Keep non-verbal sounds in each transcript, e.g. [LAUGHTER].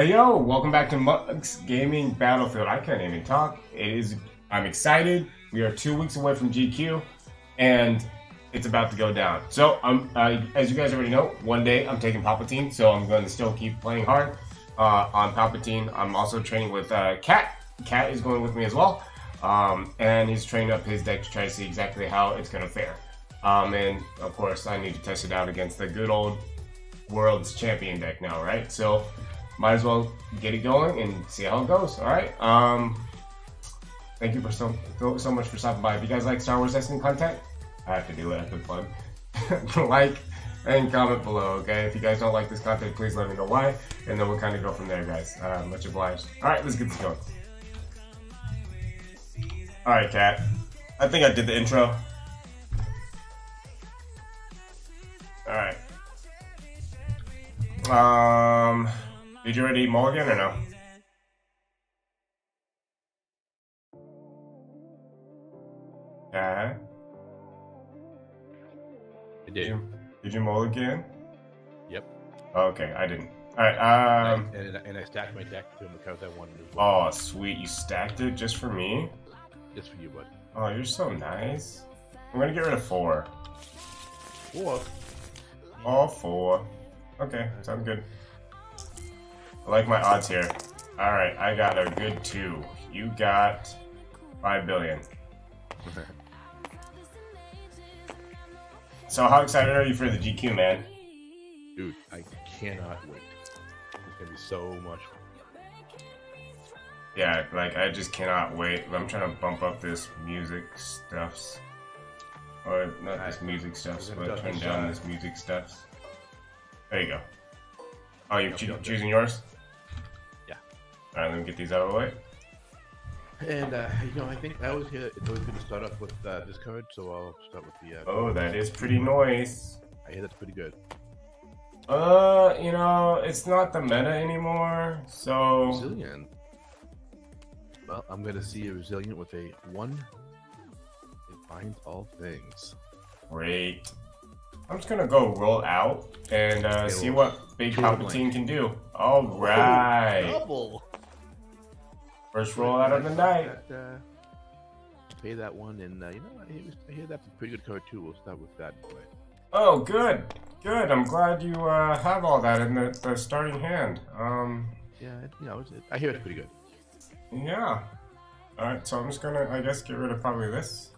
Hey yo, welcome back to Monk's Gaming Battlefield. I can't even talk. It is I'm excited. We are two weeks away from GQ, and it's about to go down. So I'm uh, as you guys already know, one day I'm taking Palpatine, so I'm going to still keep playing hard uh, on Palpatine. I'm also training with uh, Cat. Cat is going with me as well, um, and he's training up his deck to try to see exactly how it's going to fare. Um, and of course, I need to test it out against the good old world's champion deck now, right? So might as well get it going and see how it goes. All right. Um, thank you for so so much for stopping by. If you guys like Star Wars Destiny content, I have to do it. I have to plug. [LAUGHS] like and comment below. Okay. If you guys don't like this content, please let me know why, and then we'll kind of go from there, guys. Uh, much obliged. All right, let's get this going. All right, Cat. I think I did the intro. All right. Um, did you already mulligan or no? Yeah. I Did did. you, did you mulligan? Yep. Okay, I didn't. All right. Um. and, and I stacked my deck to him because I wanted as well. Oh, sweet! You stacked it just for me. Just for you, bud. Oh, you're so nice. I'm gonna get rid of four. Or All four. Okay, sounds good. I like my odds here. All right, I got a good two. You got five billion. [LAUGHS] So how excited are you for the GQ, man? dude, I cannot wait. It's gonna be so much fun. Yeah, like I just cannot wait. I'm trying to bump up this music stuffs, or not this music stuffs, but turn down this music stuffs. There you go. Oh, you're Yep, choosing yours? All right, let me get these out of the way. And uh, you know, I think I always hear it's always good to start off with uh, this card, so I'll start with the. Uh, Oh, that is pretty nice. I hear that's pretty good. Uh, you know, it's not the meta anymore, so Resilient. Well, I'm gonna see a resilient with a one. It binds all things. great. I'm just gonna go roll out and uh, see what Big Palpatine can do. All right, Double. First roll out of the night. That, uh, pay that one, and uh, you know, what? I hear, I hear that's a pretty good card too. We'll start with that. Anyway. Oh, good, good. I'm glad you uh, have all that in the, the starting hand. Um, Yeah, it, you know, it's, it, I hear it's pretty good. yeah. All right, so I'm just gonna, I guess, get rid of probably this.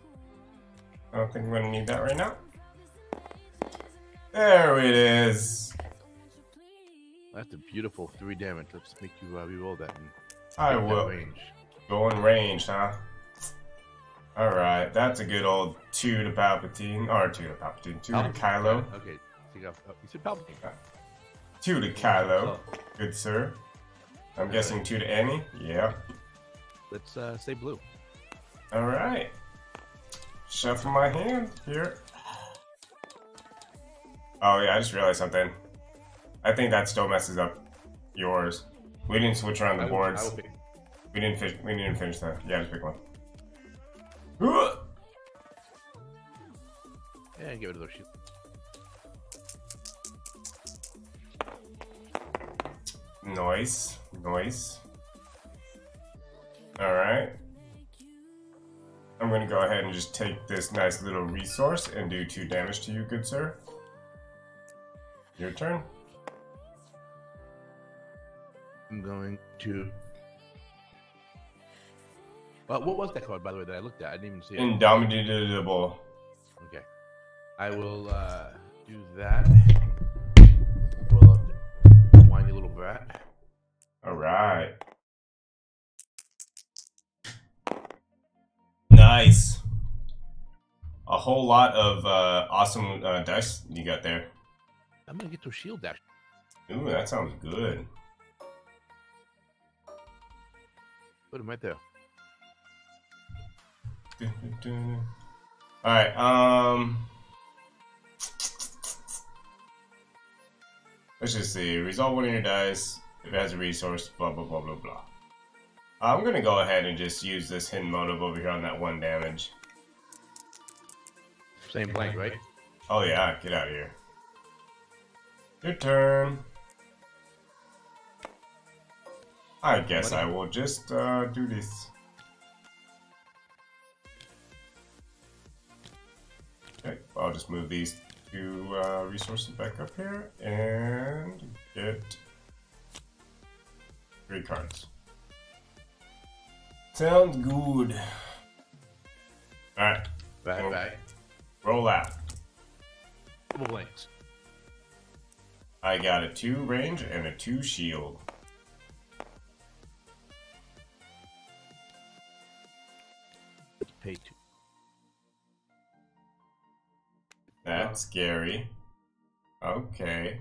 I don't think I'm gonna need that right now. There it is. That's a beautiful three damage. Let's make you uh, re-roll that and I will. range. Go in range, huh? Alright, that's a good old two to Palpatine. Or two to Palpatine. Two to Palpatine. Kylo. Okay, take off. Oh, you said Palpatine. Two to Kylo. Oh, Good sir. I'm guessing two to Annie. Yeah. let's uh, say blue. Alright. Shuffle my hand here. Oh yeah, I just realized something. I think that still messes up yours. We didn't switch around the I boards. pick- We didn't fi- we didn't finish that. Yeah, just pick one. Yeah, get rid of those shields. Noise. Noise. Alright. I'm gonna go ahead and just take this nice little resource and do two damage to you, good sir. Your turn. I'm going to. Well, what was that card, by the way, that I looked at? I didn't even see it. Indomitable. Okay. I will uh, do that. Roll up the whiny little brat. Alright. Nice. A whole lot of uh, awesome uh, dice you got there. I'm gonna get to shield dash. Ooh, that sounds good. Put him right there. Alright, um. Let's just see. Resolve one of your dice if it has a resource, blah, blah, blah, blah, blah. I'm gonna go ahead and just use this hidden motive over here on that one damage. Same blank, right? Oh yeah, get out of here. Your turn. I guess I will just uh, do this. Okay, I'll just move these two uh, resources back up here and get three cards. Sounds good. Alright, Back, Oh. back. roll out. Double blanks. I got a two range and a two shield. Pay two. That's scary. Okay.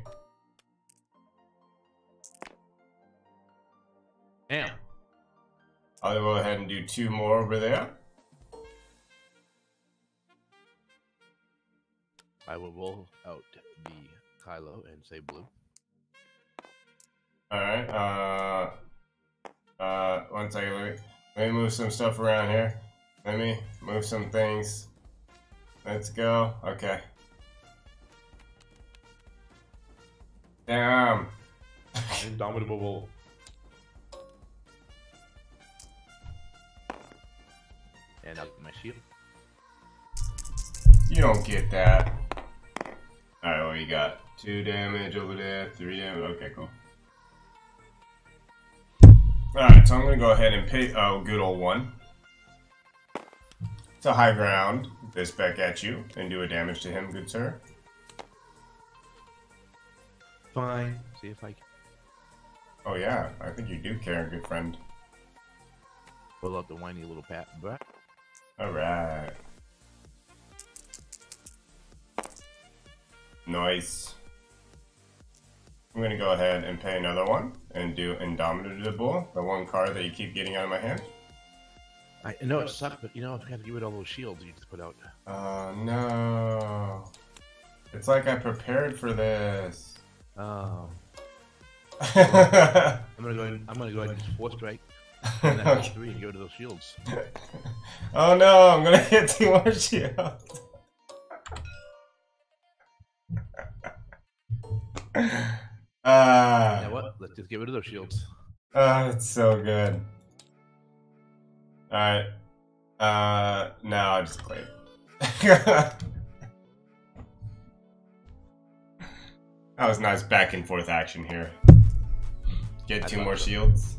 Damn. I'll go ahead and do two more over there. I will roll out the Kylo and say blue. Alright, uh... Uh, one second, let me, let me move some stuff around here. Let me move some things. Let's go. Okay. Damn. [LAUGHS] Indomitable. And up my shield. You don't get that. Alright, what you got? Two damage over there, three damage. Okay, cool. Alright, so I'm gonna go ahead and pay. Oh, good old one. It's a high ground. This back at you and do a damage to him, good sir. Fine. See if I can Oh, yeah, I think you do care, good friend. pull out the whiny little pat. Alright. Nice. I'm gonna go ahead and pay another one and do Indomitable, the one card that you keep getting out of my hand. I know it sucked, but you know, I got to get rid of all those shields you just put out. Oh no. It's like I prepared for this. Oh. [LAUGHS] I'm gonna go. Ahead, I'm gonna go ahead and just force strike. [LAUGHS] And then have three and get rid of those shields. [LAUGHS] Oh no, I'm gonna hit two more shields. You Ah, know what? Let's just get rid of those shields. oh, it's so good. Alright. Uh, now I just claim. [LAUGHS] that was nice back and forth action here. Get two more shields.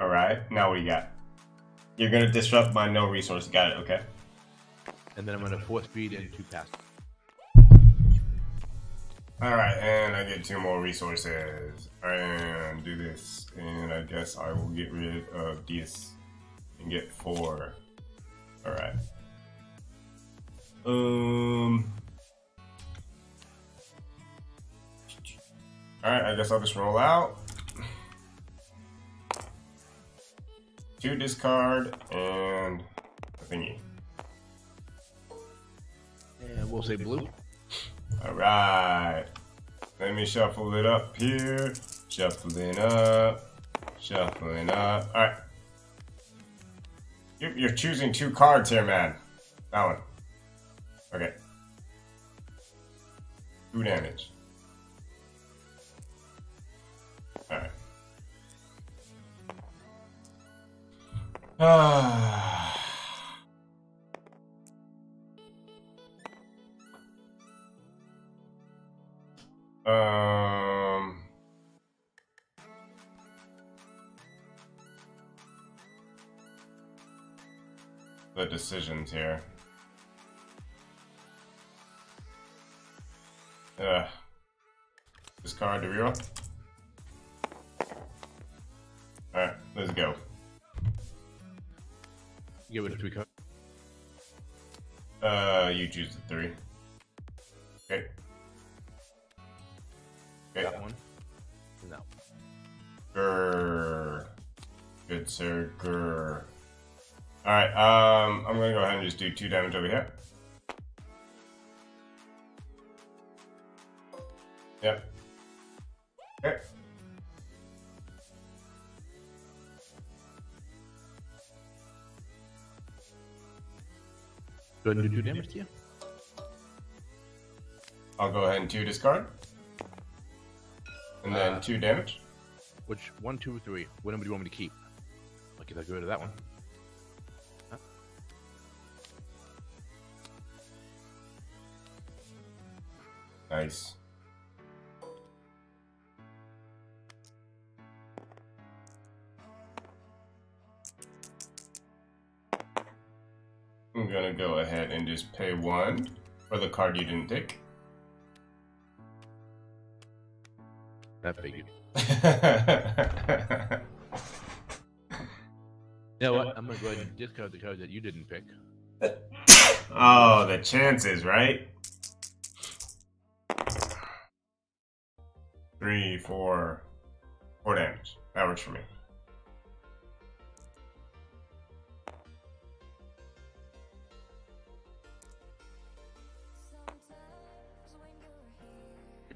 Alright, now what do you got? You're gonna disrupt my no resource. Got it, okay. And then I'm gonna force feed in two passes. Alright, and I get two more resources. And do this. And I guess I will get rid of this and get four. Alright. Um. Alright, I guess I'll just roll out. Two discard and a thingy. And we'll say blue. Alright. Let me shuffle it up here. Shuffling up. Shuffling up. Alright. You're, you're choosing two cards here, man. That one. Okay. Two damage. Alright. [SIGHS] Ah. Decisions here. Ugh. Discard the reroll. Alright, let's go. Get rid of three cards. Uh, you choose the three. Okay. Okay. That one. No. Grr. Good sir, grr. Alright, um, I'm gonna go ahead and just do two damage over here. Yep. Okay. Go ahead and do two damage to you. I'll go ahead and two discard. And then Uh, two damage. Which one, two, or three? What number do you want me to keep? Like, if I go of that one. Nice. I'm gonna go ahead and just pay one for the card you didn't take. That figured. [LAUGHS] [LAUGHS] You know what? I'm gonna go ahead and discard the card that you didn't pick. [LAUGHS] oh, the chances, right? Three, four, four damage. That works for me.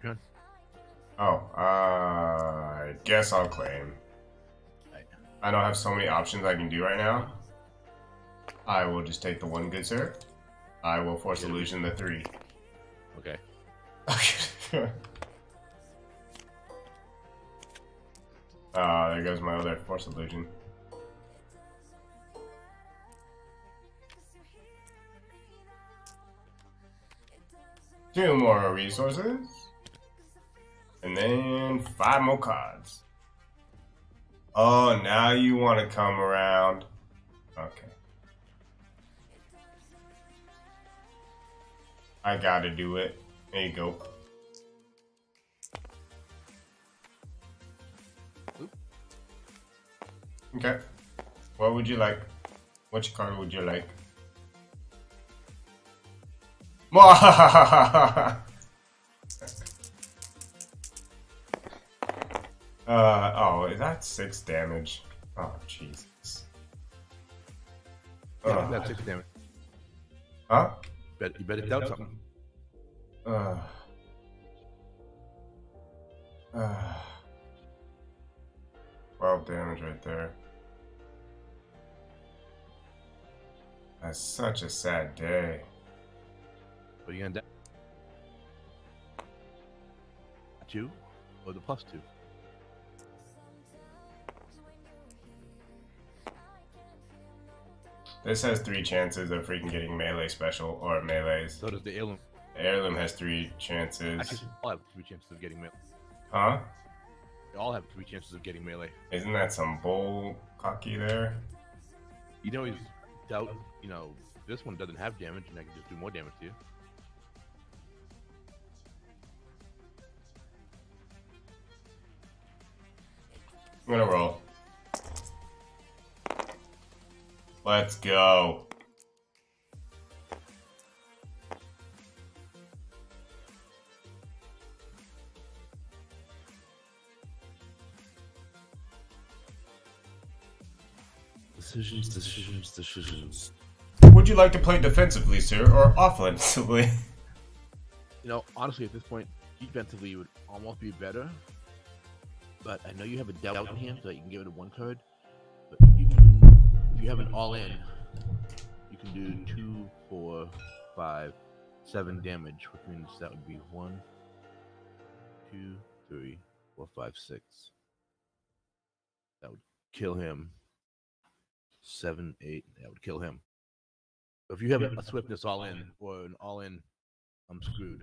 Turn. Oh, uh, I guess I'll claim. I don't have so many options I can do right now. I will just take the one good sir. I will force illusion the three. Okay. Okay. [LAUGHS] Ah, there goes my other force illusion. Two more resources. And then five more cards. Oh, now you want to come around. Okay. I gotta do it. There you go. Okay. What would you like? Which card would you like? [LAUGHS] uh oh, is that six damage? Oh Jesus. Yeah, Ugh. that's six damage. Huh? Bet, you better doubt something. Uh, uh, 12 damage right there. That's such a sad day. What are you gonna do? Two or the plus two? This has three chances of freaking getting melee special or melees. So does the heirloom. The heirloom has three chances. Actually, all have three chances of getting melee. Huh? They all have three chances of getting melee. Isn't that some bull cocky there? You know, he's doubt. You know, this one doesn't have damage, and I can just do more damage to you. I'm gonna roll. Let's go. Decisions, decisions, decisions. Would you like to play defensively, sir, or offensively? [LAUGHS] You know, honestly, at this point, defensively would almost be better. But I know you have a doubt in hand, so that you can give it a one card. But you can, if you have an all in, you can do two, four, five, seven damage, which means that would be one, two, three, four, five, six. That would kill him. Seven, eight. That would kill him. If you have a, a swiftness all in or an all in, I'm screwed.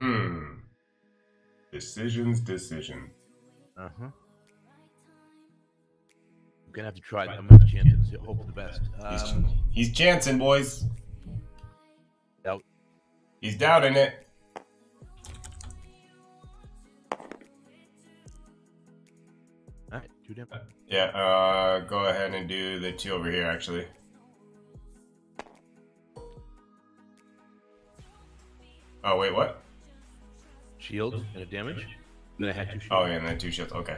Hmm. Decisions, decision. Uh huh. I'm gonna have to try. I'm gonna have to chance it. and Hope for the best. He's, Um, he's chancing, boys. doubt. He's doubting it. Two damage. Yeah, uh, go ahead and do the two over here, actually. Oh, wait, what? Shield and a damage. Then I had two shields. Oh, yeah, and then two shields. Okay.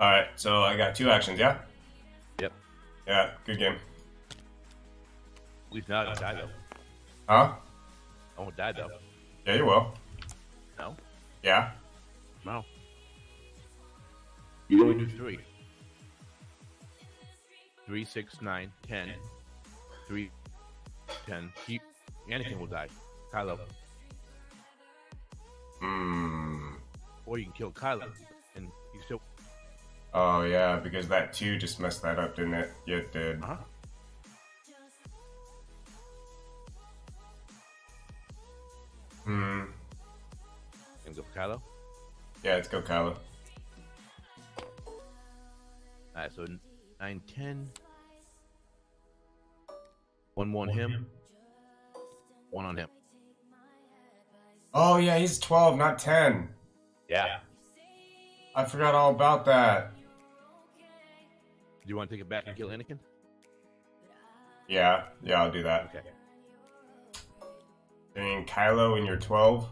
Alright, so I got two actions, yeah? Yep. Yeah, good game. At least now I don't die though. Huh? I won't die though. Yeah, you will. No. Yeah? No. You only do three. Three, six, nine, ten. Three, ten. Keep. Anakin will die. Kylo. Hmm. or you can kill Kylo, and you still. Oh yeah, because that two just messed that up, didn't it? Yeah, it did. Uh huh. Hmm. And go for Kylo. Yeah, let's go, Kylo. All right, so 9, 10. One more on him. One on him. Oh yeah, he's twelve, not ten. Yeah. I forgot all about that. Do you want to take it back and kill Anakin? Yeah, yeah, I'll do that. Okay. And Kylo and you're twelve.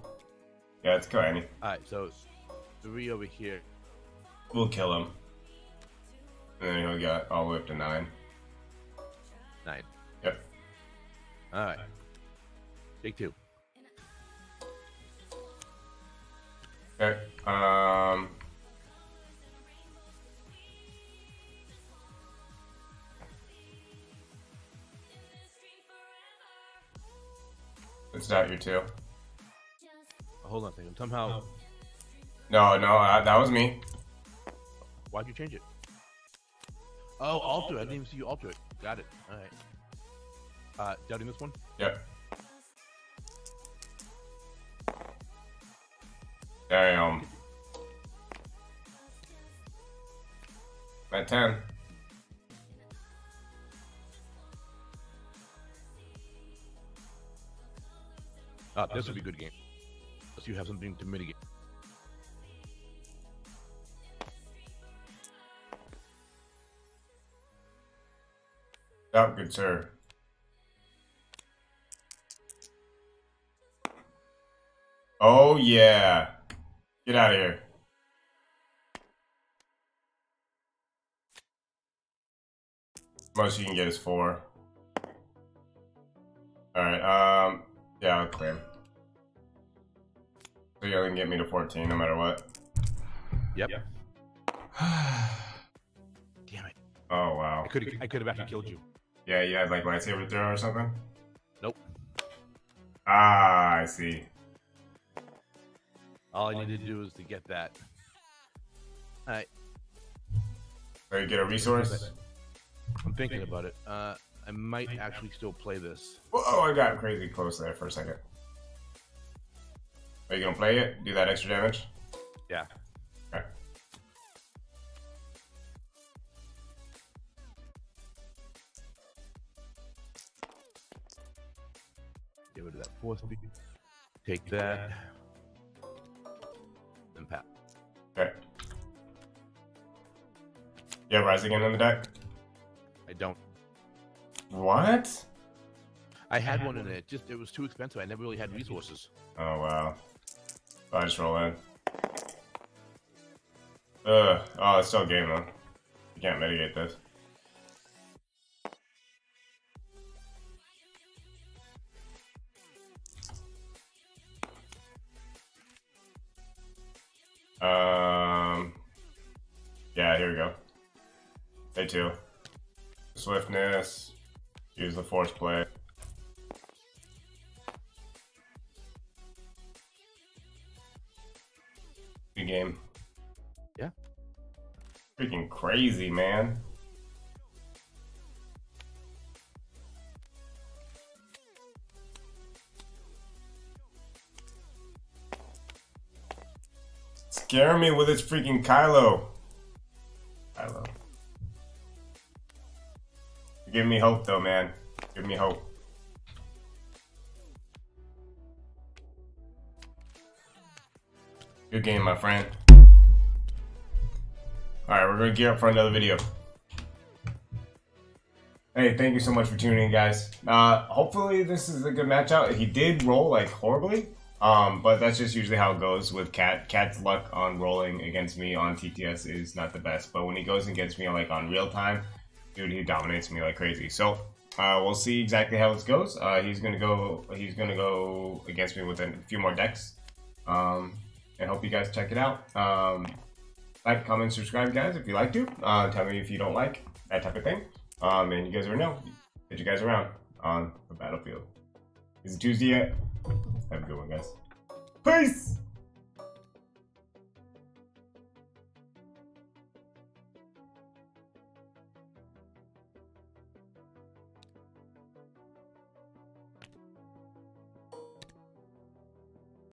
Yeah, let's go, Annie. All right, so three over here. We'll kill him. And then he'll get all the way up to nine. Nine. Yep. All right. Take two. Okay. Um. It's not your two. Oh, hold on a second. Somehow, No, no, uh, that was me. why'd you change it? Oh, alter. I didn't even see you alter it. Got it. All right. Uh, doubting this one. Yep. Damn. At 10. Uh, this would be a good game. Unless you have something to mitigate. Oh, good sir. Oh, yeah. Get out of here. Most you can get is four. Alright, um, yeah, I'll claim. So you're gonna get me to 14 no matter what. Yep. [SIGHS] Damn it. Oh, wow. I could I could have actually killed you. Yeah, you had like lightsaber throw or something? Nope. Ah, I see. All I needed to do was to get that. All right. So you get a resource? I'm thinking about it. Uh, I might actually still play this. Whoa, I got crazy close there for a second. Are you gonna play it? Do that extra damage? Yeah. Get rid of that fourth speed. Take that. And pat. Okay. You have Rising in the deck? I don't. What? I had one in it. Just it was too expensive. I never really had resources. Oh wow. I just roll in. Ugh. Oh, it's still a game though. You can't mitigate this. Um. Yeah, here we go. Day two. Swiftness. Use the force play. Good game. Yeah. Freaking crazy, man. Scare me with its freaking Kylo. Kylo. Give me hope, though, man. Give me hope. Good game, my friend. Alright, we're gonna gear up for another video. Hey, thank you so much for tuning in, guys. Uh, hopefully this is a good match out. He did roll, like, horribly. Um, but that's just usually how it goes with Cat. Cat's luck on rolling against me on TTS is not the best. But when he goes against me, like, on real time, dude, he dominates me like crazy. So, uh, we'll see exactly how this goes. Uh, he's gonna go, he's gonna go against me with a few more decks. Um, and hope you guys check it out. Um, like, comment, subscribe, guys, if you like to. Uh, tell me if you don't like that type of thing. Um, and you guys ever know, get you guys around on the battlefield. Is it Tuesday yet? Have a good one, guys. Peace!